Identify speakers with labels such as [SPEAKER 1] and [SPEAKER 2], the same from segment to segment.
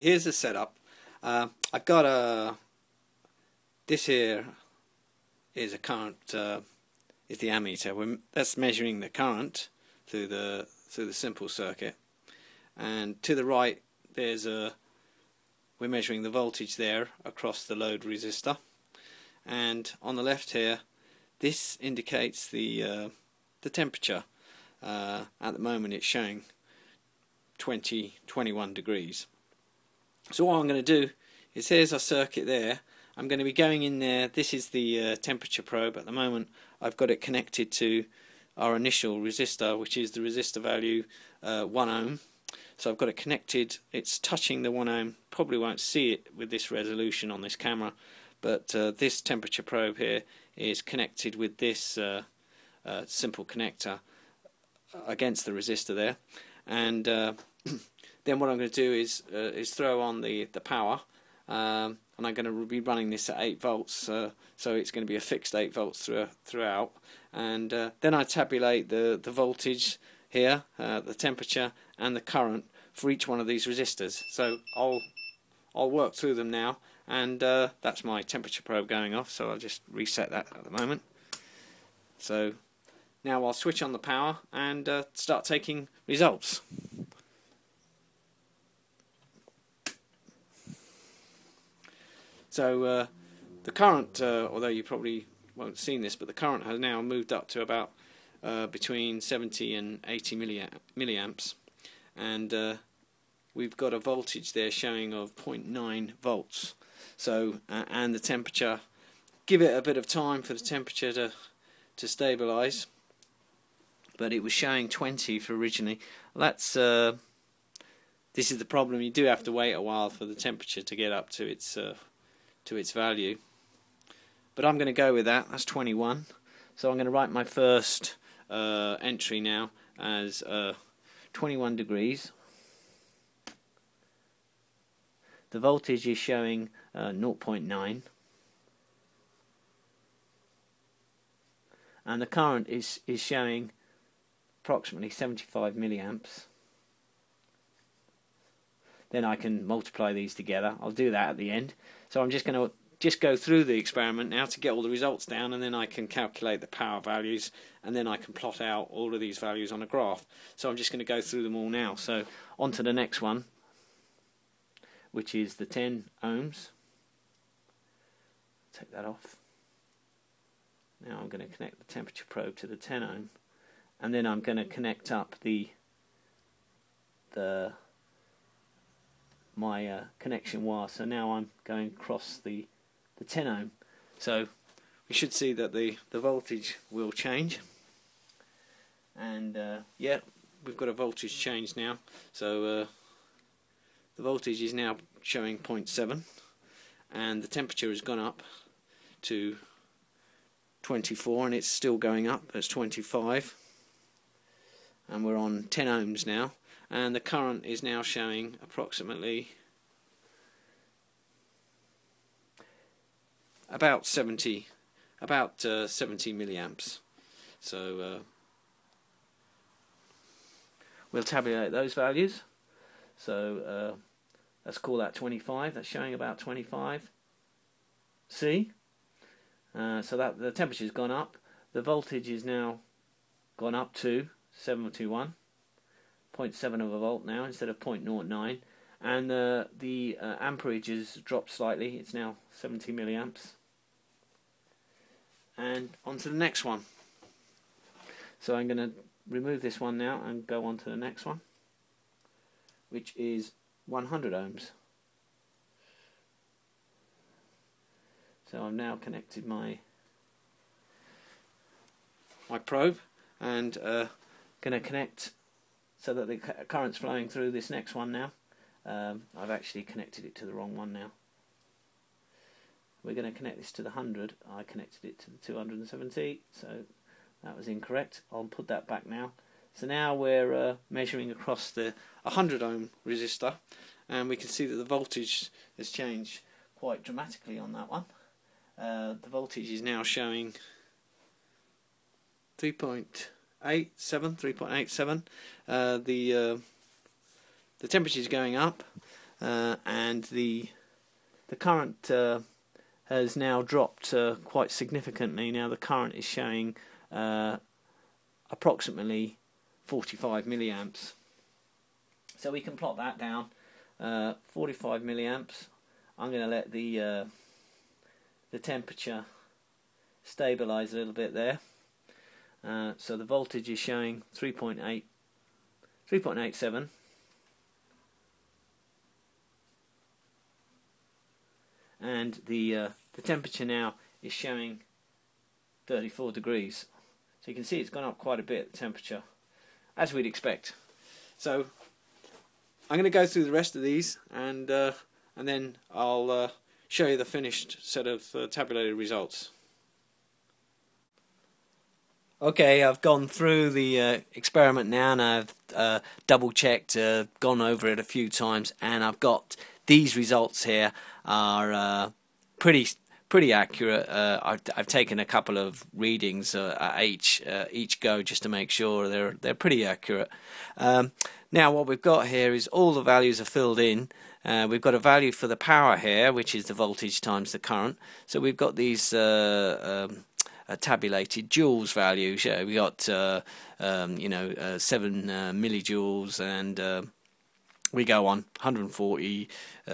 [SPEAKER 1] here's the setup. Uh, I've got a. This here is a current. Uh, is the ammeter. We're, that's measuring the current through the through the simple circuit, and to the right there's a. We're measuring the voltage there across the load resistor, and on the left here, this indicates the uh, the temperature. Uh, at the moment, it's showing 20 21 degrees. So what I'm going to do is here's our circuit there. I'm going to be going in there. This is the uh, temperature probe. At the moment I've got it connected to our initial resistor which is the resistor value uh, 1 ohm. So I've got it connected. It's touching the 1 ohm. Probably won't see it with this resolution on this camera but uh, this temperature probe here is connected with this uh, uh, simple connector against the resistor there and uh, then what I'm going to do is uh, is throw on the the power, um, and I'm going to be running this at 8 volts, uh, so it's going to be a fixed 8 volts through, throughout. And uh, then I tabulate the the voltage here, uh, the temperature, and the current for each one of these resistors. So I'll I'll work through them now, and uh, that's my temperature probe going off. So I'll just reset that at the moment. So now I'll switch on the power and uh, start taking results. So uh, the current, uh, although you probably won't have seen this, but the current has now moved up to about uh, between 70 and 80 milliamps, and uh, we've got a voltage there showing of 0.9 volts. So uh, and the temperature, give it a bit of time for the temperature to to stabilize, but it was showing 20 for originally. That's uh, this is the problem. You do have to wait a while for the temperature to get up to its to its value. But I'm going to go with that. That's 21. So I'm going to write my first uh, entry now as uh, 21 degrees. The voltage is showing uh, 0.9. And the current is, is showing approximately 75 milliamps. Then I can multiply these together. I'll do that at the end. So I'm just going to just go through the experiment now to get all the results down and then I can calculate the power values and then I can plot out all of these values on a graph. So I'm just going to go through them all now. So on to the next one which is the 10 ohms. Take that off. Now I'm going to connect the temperature probe to the 10 ohm and then I'm going to connect up the the my uh, connection wire. So now I'm going across the, the 10 ohm. So we should see that the, the voltage will change. And uh, yeah, we've got a voltage change now. So uh, the voltage is now showing 0.7 and the temperature has gone up to 24 and it's still going up it's 25 and we're on 10 ohms now and the current is now showing approximately about 70 about uh, 70 milliamps. So uh, we'll tabulate those values. So uh, let's call that 25 that's showing about 25 see uh, so that the temperature's gone up. The voltage is now gone up to 721 0.7 of a volt now instead of 0.09 and uh, the uh, amperage has dropped slightly. It's now 70 milliamps. And on to the next one. So I'm going to remove this one now and go on to the next one which is 100 ohms. So I've now connected my my probe and uh, going to connect so that the current's flowing through this next one now. Um, I've actually connected it to the wrong one now. We're going to connect this to the 100. I connected it to the 270, so that was incorrect. I'll put that back now. So now we're uh, measuring across the 100 ohm resistor, and we can see that the voltage has changed quite dramatically on that one. Uh, the voltage is now showing 3. 3.87. Uh, the uh, the temperature is going up. uh, and the the current uh, has now dropped uh, quite significantly. Now the current is showing approximately 45 milliamps. So we can plot that down. Uh, 45 milliamps. I'm going to let the the temperature stabilize a little bit there. Uh, so the voltage is showing 3.8 3.87 and the uh, the temperature now is showing 34 degrees. So you can see it's gone up quite a bit the temperature as we'd expect. So I'm going to go through the rest of these and uh, and then I'll uh, show you the finished set of uh, tabulated results Okay, I've gone through the uh, experiment now and I've uh, double checked, uh, gone over it a few times, and I've got these results here are uh, pretty pretty accurate. Uh, I've, I've, taken a couple of readings uh, at each each go just to make sure they're they're pretty accurate. Um, now what we've got here is all the values are filled in. we've got a value for the power here, which is the voltage times the current. So we've got these. Um, uh, tabulated joules values. Yeah, we got uh, um, you know uh, seven uh, millijoules and uh, we go on 140 uh,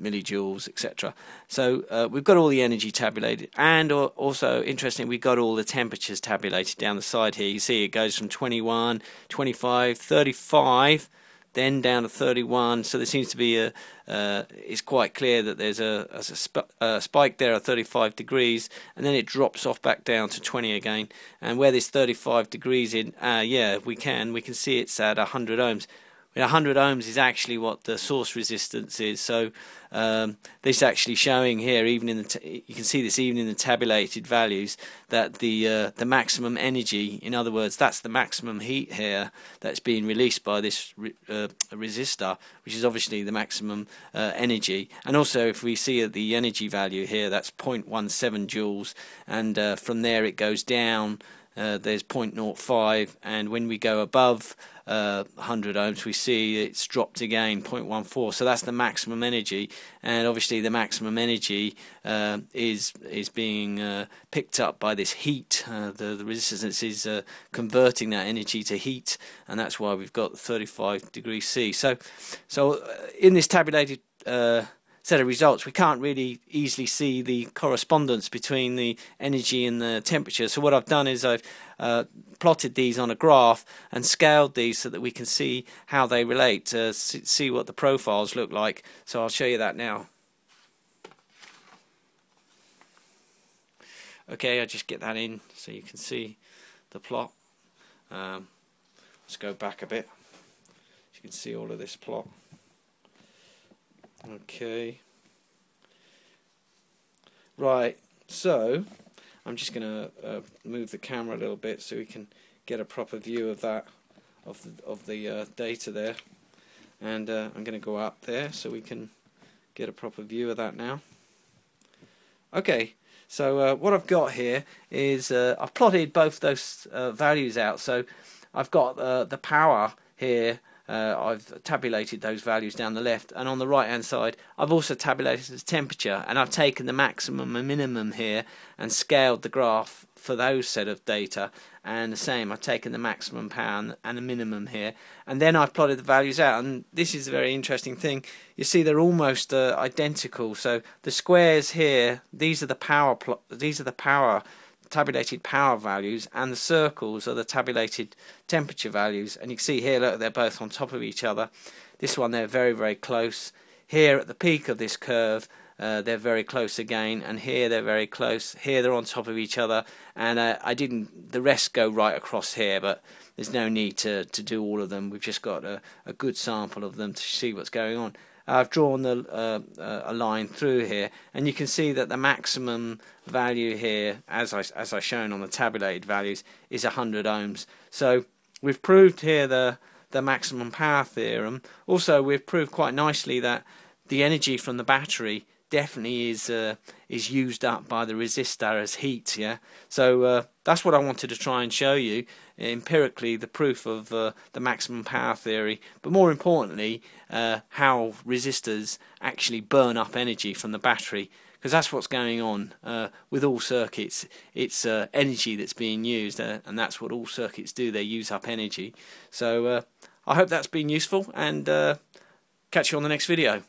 [SPEAKER 1] millijoules, etc. So uh, we've got all the energy tabulated, and also interesting, we've got all the temperatures tabulated down the side here. You see it goes from 21, 25, 35 then down to 31. So there seems to be a. Uh, it's quite clear that there's a, a, sp a, spike there at 35 degrees, and then it drops off back down to 20 again. And where this 35 degrees in, uh, yeah, we can we can see it's at 100 ohms. 100 ohms is actually what the source resistance is. So um, this is actually showing here, even in the you can see this even in the tabulated values, that the uh, the maximum energy, in other words, that's the maximum heat here that's being released by this re uh, resistor, which is obviously the maximum uh, energy. And also, if we see the energy value here, that's 0.17 joules, and uh, from there it goes down uh, there's 0.05 and when we go above uh, 100 ohms we see it's dropped again 0.14 so that's the maximum energy and obviously the maximum energy uh, is is being uh, picked up by this heat. Uh, the, the resistance is uh, converting that energy to heat and that's why we've got 35 degrees C. So so in this tabulated set of results, we can't really easily see the correspondence between the energy and the temperature. So what I've done is I've uh, plotted these on a graph and scaled these so that we can see how they relate, to see what the profiles look like. So I'll show you that now. Okay, I just get that in so you can see the plot. Um, let's go back a bit. You can see all of this plot. Okay. Right, so I'm just going to uh, move the camera a little bit so we can get a proper view of that, of the, of the uh, data there. And uh, I'm going to go up there so we can get a proper view of that now. Okay, so uh, what I've got here is uh, I've plotted both those uh, values out. So I've got the power here uh, I've tabulated those values down the left. And on the right hand side I've also tabulated the temperature. And I've taken the maximum and minimum here and scaled the graph for those set of data. And the same I've taken the maximum power and the minimum here. And then I've plotted the values out. And this is a very interesting thing. You see they're almost uh, identical. So the squares here these are the power plot these are the power tabulated power values and the circles are the tabulated temperature values. And you can see here look they're both on top of each other. This one they're very very close. Here at the peak of this curve uh, they're very close again. And here they're very close. Here they're on top of each other. And uh, I didn't the rest go right across here but there's no need to, to do all of them. We've just got a, a good sample of them to see what's going on I've drawn the, uh, uh, a line through here, and you can see that the maximum value here, as I as I shown on the tabulated values, is 100 ohms. So we've proved here the the maximum power theorem. Also, we've proved quite nicely that the energy from the battery
[SPEAKER 2] definitely is uh, is used up by the resistor as heat. Yeah, so uh, that's what I wanted to try and show you empirically the proof of uh, the maximum power theory, but more importantly, uh, how resistors actually burn up energy from the battery. Because that's what's going on uh, with all circuits. It's uh, energy that's being used, and that's what all circuits do. They use up energy. So I hope that's been useful, and catch you on the next video.